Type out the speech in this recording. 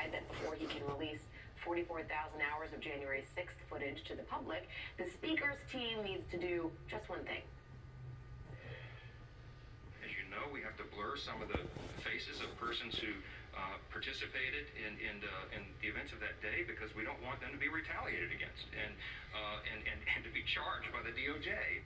clarified that before he can release 44,000 hours of January 6th footage to the public, the Speaker's team needs to do just one thing. As you know, we have to blur some of the faces of persons who uh, participated in in, uh, in the events of that day because we don't want them to be retaliated against and uh, and, and and to be charged by the DOJ.